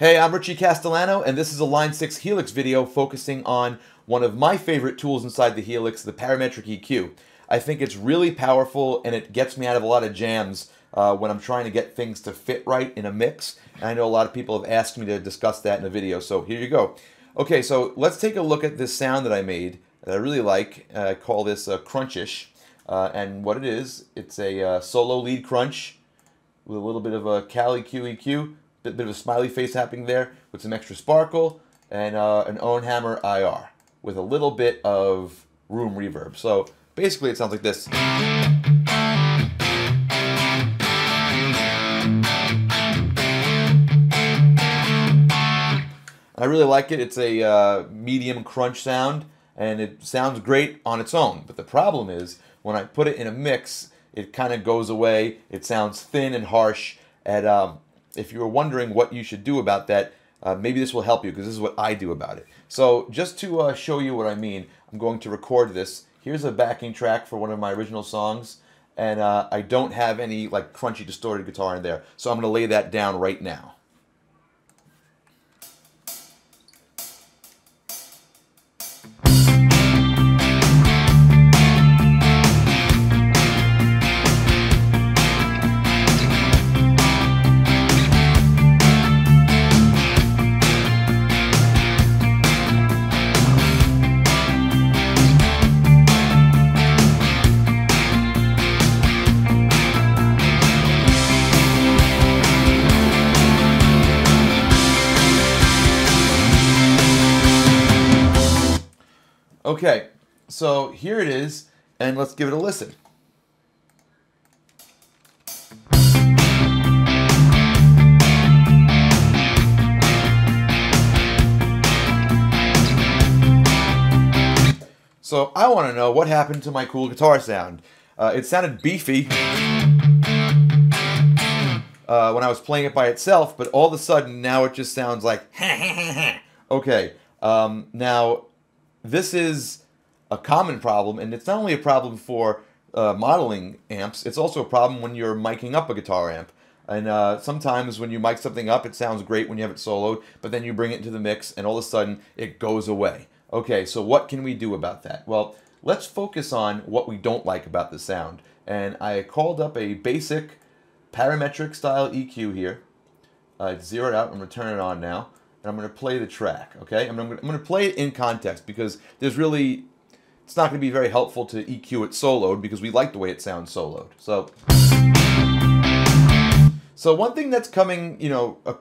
Hey, I'm Richie Castellano, and this is a Line 6 Helix video focusing on one of my favorite tools inside the Helix, the Parametric EQ. I think it's really powerful, and it gets me out of a lot of jams uh, when I'm trying to get things to fit right in a mix. And I know a lot of people have asked me to discuss that in a video, so here you go. Okay, so let's take a look at this sound that I made that I really like. Uh, I call this uh, Crunchish, uh, and what it is, it's a uh, solo lead crunch with a little bit of a Cali QEQ bit, bit of a smiley face happening there with some extra sparkle and uh, an OwnHammer IR with a little bit of room reverb. So basically it sounds like this. I really like it. It's a uh, medium crunch sound and it sounds great on its own. But the problem is when I put it in a mix, it kind of goes away. It sounds thin and harsh. at um, if you're wondering what you should do about that, uh, maybe this will help you because this is what I do about it. So just to uh, show you what I mean, I'm going to record this. Here's a backing track for one of my original songs, and uh, I don't have any like crunchy distorted guitar in there, so I'm going to lay that down right now. Okay, so here it is, and let's give it a listen. So I want to know what happened to my cool guitar sound. Uh, it sounded beefy uh, when I was playing it by itself, but all of a sudden now it just sounds like okay. Um, now this is a common problem, and it's not only a problem for uh, modeling amps, it's also a problem when you're miking up a guitar amp. And uh, sometimes when you mic something up, it sounds great when you have it soloed, but then you bring it into the mix, and all of a sudden it goes away. Okay, so what can we do about that? Well, let's focus on what we don't like about the sound. And I called up a basic parametric style EQ here. Uh, it's zeroed out. I'm going to turn it on now and I'm going to play the track, okay? I'm going, to, play it in context because there's really, it's not going to be very helpful to EQ it soloed because we like the way it sounds soloed. So, so one thing that's coming, you know, uh,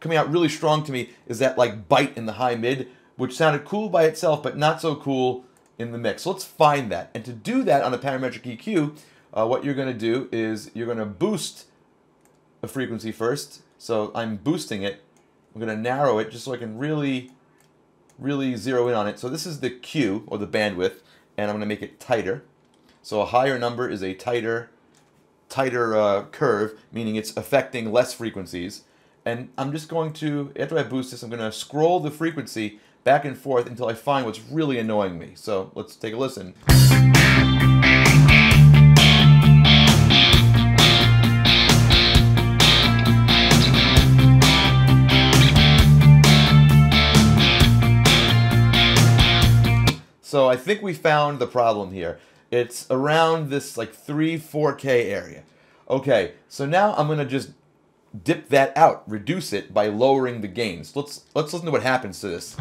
coming out really strong to me is that like bite in the high mid, which sounded cool by itself, but not so cool in the mix. So let's find that. And to do that on a parametric EQ, uh, what you're going to do is you're going to boost a frequency first. So I'm boosting it I'm going to narrow it just so I can really, really zero in on it. So this is the Q, or the bandwidth, and I'm going to make it tighter. So a higher number is a tighter, tighter uh, curve, meaning it's affecting less frequencies. And I'm just going to, after I boost this, I'm going to scroll the frequency back and forth until I find what's really annoying me. So let's take a listen. So I think we found the problem here. It's around this like 3, 4K area. Okay, so now I'm going to just dip that out, reduce it by lowering the gains. Let's, let's listen to what happens to this.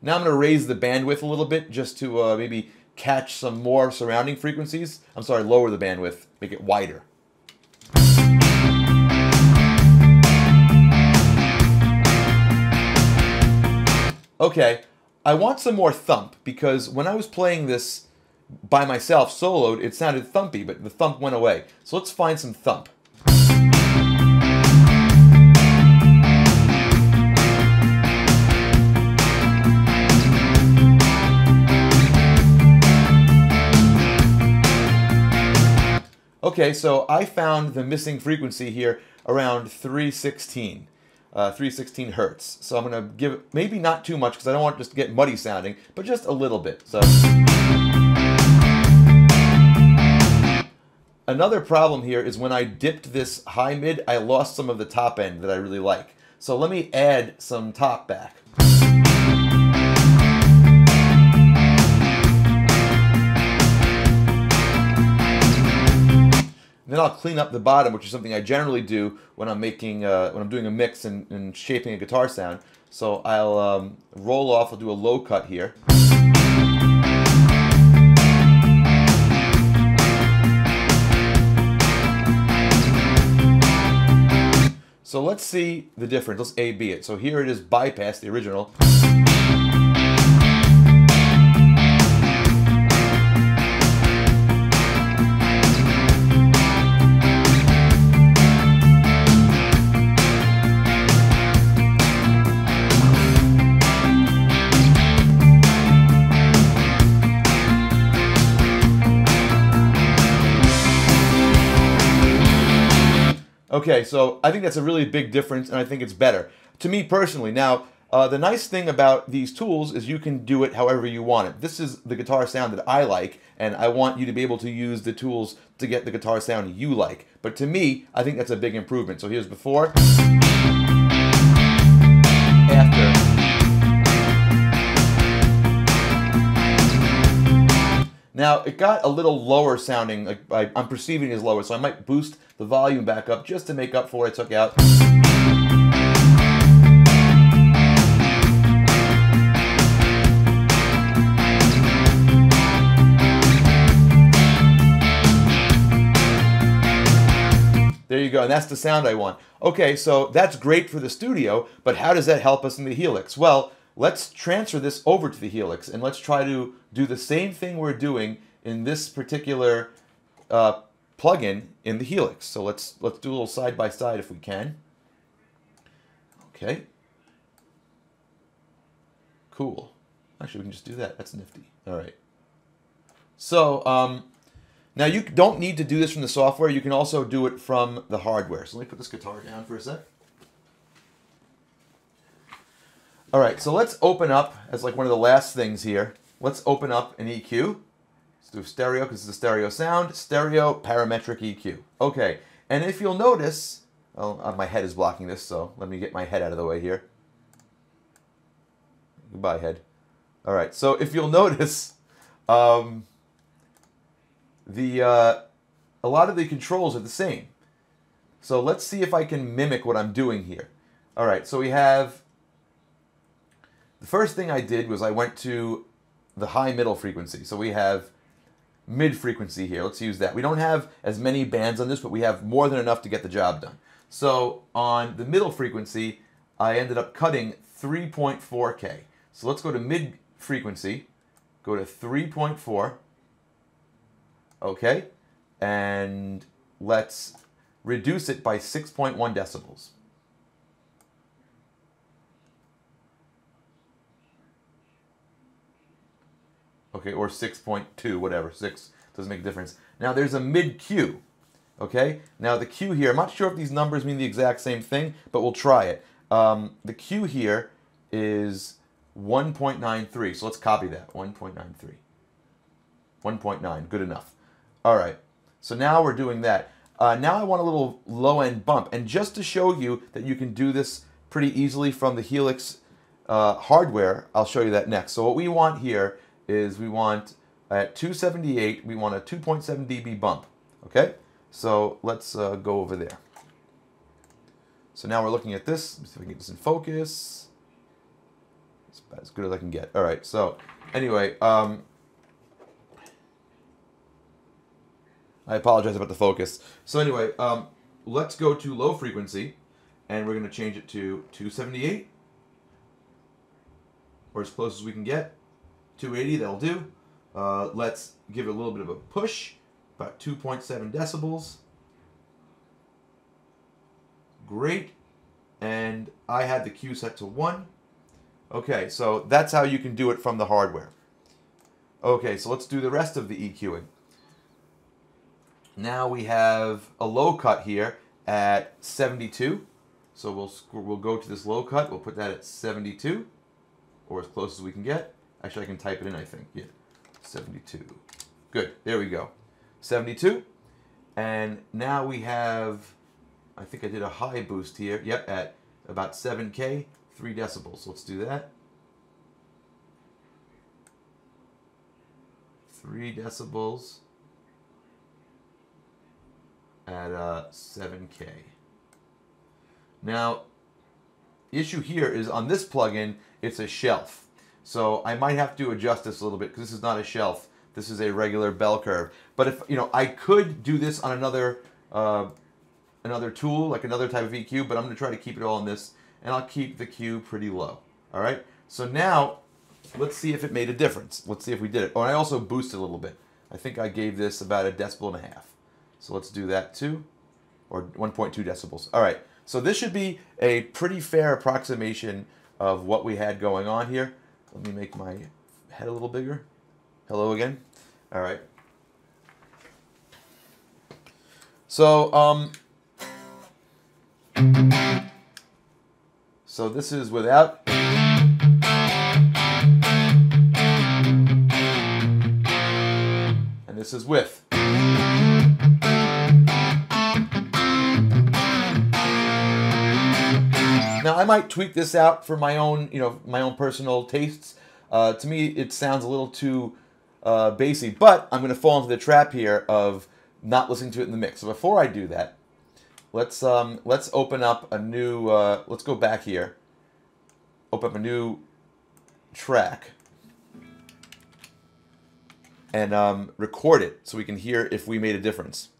Now I'm going to raise the bandwidth a little bit just to uh, maybe catch some more surrounding frequencies. I'm sorry, lower the bandwidth, make it wider. Okay, I want some more thump because when I was playing this by myself soloed, it sounded thumpy, but the thump went away. So let's find some thump. Okay, so I found the missing frequency here around 316 uh, 316 hertz. So I'm going to give it maybe not too much because I don't want just to get muddy sounding, but just a little bit. So. another problem here is when I dipped this high mid, I lost some of the top end that I really like. So let me add some top back. Then I'll clean up the bottom, which is something I generally do when I'm making, uh, when I'm doing a mix and, and, shaping a guitar sound. So I'll um, roll off, I'll do a low cut here. So let's see the difference. Let's A-B it. So here it is bypass, the original. Okay, so I think that's a really big difference, and I think it's better. To me personally, now, uh, the nice thing about these tools is you can do it however you want it. This is the guitar sound that I like, and I want you to be able to use the tools to get the guitar sound you like. But to me, I think that's a big improvement. So here's before. After. Now, it got a little lower sounding, like I, am perceiving as lower, so I might boost the volume back up just to make up for what I took out. There you go, and that's the sound I want. Okay, so that's great for the studio, but how does that help us in the Helix? Well, let's transfer this over to the Helix and let's try to do the same thing we're doing in this particular uh, plugin in the Helix. So let's let's do a little side by side if we can. Okay. Cool. Actually, we can just do that. That's nifty. All right. So um, now you don't need to do this from the software. You can also do it from the hardware. So let me put this guitar down for a sec. All right, so let's open up as like one of the last things here. Let's open up an EQ. Let's do stereo because it's a stereo sound. Stereo parametric EQ. Okay, and if you'll notice, oh, uh, my head is blocking this, so let me get my head out of the way here. Goodbye, head. All right, so if you'll notice, um, the uh, a lot of the controls are the same. So let's see if I can mimic what I'm doing here. All right, so we have first thing I did was I went to the high middle frequency. So we have mid frequency here. Let's use that. We don't have as many bands on this, but we have more than enough to get the job done. So on the middle frequency, I ended up cutting 3.4K. So let's go to mid frequency, go to 3.4, okay, and let's reduce it by 6.1 decibels. Okay, or 6.2, whatever, 6, doesn't make a difference. Now there's a mid Q, okay? Now the Q here, I'm not sure if these numbers mean the exact same thing, but we'll try it. Um, the Q here is 1.93, so let's copy that, 1.93. 1.9, good enough. All right, so now we're doing that. Uh, now I want a little low end bump, and just to show you that you can do this pretty easily from the Helix uh, hardware, I'll show you that next. So what we want here is we want at 278, we want a 2.7 dB bump. Okay, so let's uh, go over there. So now we're looking at this. Let's see if we can get this in focus. It's about as good as I can get. All right, so anyway, um, I apologize about the focus. So anyway, um, let's go to low frequency, and we're going to change it to 278, or as close as we can get. 280, that'll do. Uh, let's give it a little bit of a push, about 2.7 decibels. Great. And I had the Q set to 1. Okay, so that's how you can do it from the hardware. Okay, so let's do the rest of the EQing. Now we have a low cut here at 72. So we'll, we'll go to this low cut. We'll put that at 72, or as close as we can get. Actually, I can type it in, I think. Yeah, 72. Good, there we go. 72. And now we have, I think I did a high boost here. Yep, at about 7K, 3 decibels. Let's do that. 3 decibels at uh, 7K. Now, the issue here is on this plugin, it's a shelf. So I might have to adjust this a little bit because this is not a shelf. This is a regular bell curve. But if, you know, I could do this on another uh, another tool, like another type of EQ, but I'm going to try to keep it all in this, and I'll keep the Q pretty low. All right? So now, let's see if it made a difference. Let's see if we did it. Oh, and I also boosted a little bit. I think I gave this about a decibel and a half. So let's do that too, or 1.2 decibels. All right, so this should be a pretty fair approximation of what we had going on here. Let me make my head a little bigger. Hello again. All right. So, um, so this is without. And this is with. Now I might tweak this out for my own, you know, my own personal tastes. Uh, to me, it sounds a little too uh, bassy, but I'm going to fall into the trap here of not listening to it in the mix. So before I do that, let's um, let's open up a new. Uh, let's go back here. Open up a new track and um, record it so we can hear if we made a difference.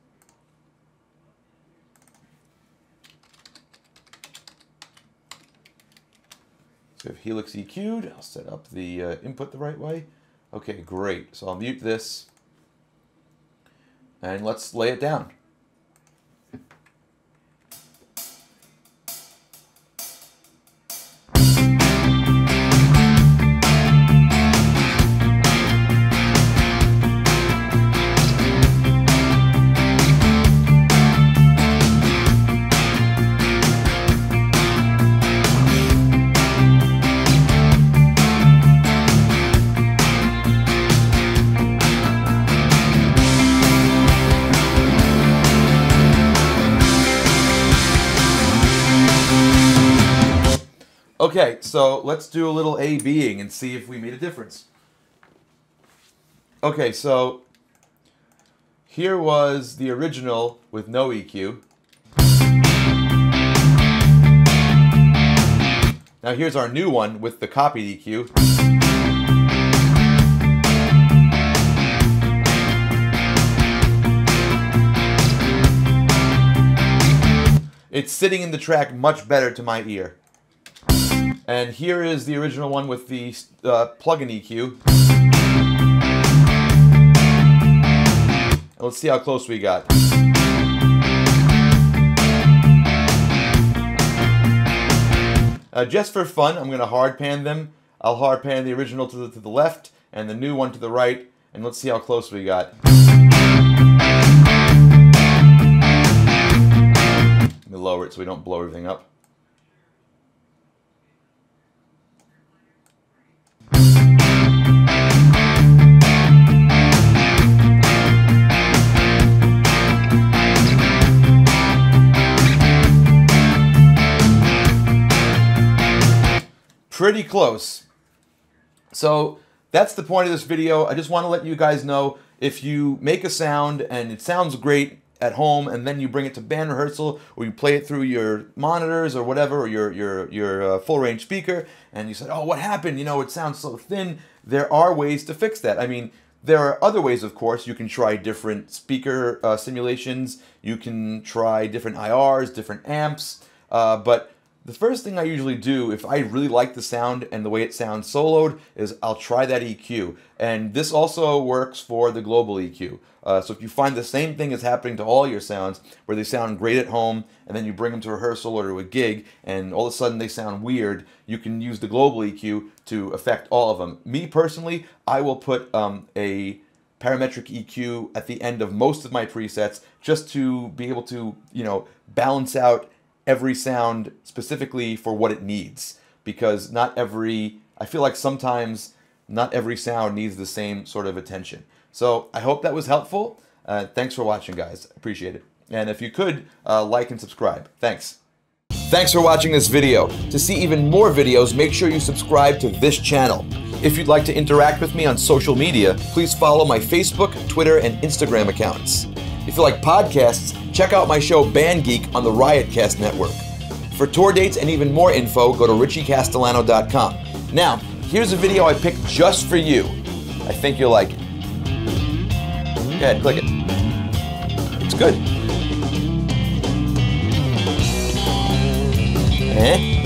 So if Helix EQ'd, I'll set up the uh, input the right way. Okay, great. So I'll mute this. And let's lay it down. Okay, so let's do a little A-Bing and see if we made a difference. Okay, so here was the original with no EQ. Now here's our new one with the copied EQ. It's sitting in the track much better to my ear. And here is the original one with the uh, plug-in EQ. Let's see how close we got. Uh, just for fun, I'm going to hard pan them. I'll hard pan the original to the, to the left and the new one to the right, and let's see how close we got. Let me lower it so we don't blow everything up. Pretty close. So that's the point of this video. I just want to let you guys know if you make a sound and it sounds great at home and then you bring it to band rehearsal or you play it through your monitors or whatever or your your your uh, full range speaker and you said oh what happened? You know it sounds so thin. There are ways to fix that. I mean there are other ways of course. You can try different speaker uh, simulations. You can try different irs different amps uh, but the first thing I usually do if I really like the sound and the way it sounds soloed is I'll try that EQ. And this also works for the global EQ. Uh, so if you find the same thing is happening to all your sounds, where they sound great at home, and then you bring them to rehearsal or to a gig, and all of a sudden they sound weird, you can use the global EQ to affect all of them. Me personally, I will put um, a parametric EQ at the end of most of my presets just to be able to, you know, balance out every sound specifically for what it needs because not every I feel like sometimes not every sound needs the same sort of attention. So I hope that was helpful. Uh, thanks for watching, guys. Appreciate it. And if you could, uh, like and subscribe. Thanks. Thanks for watching this video. To see even more videos, make sure you subscribe to this channel. If you'd like to interact with me on social media, please follow my Facebook, Twitter, and Instagram accounts. If you like podcasts, check out my show Band Geek on the Riotcast Network. For tour dates and even more info, go to richiecastellano.com. Now, here's a video I picked just for you. I think you'll like it. Go ahead, click it. It's good. Eh?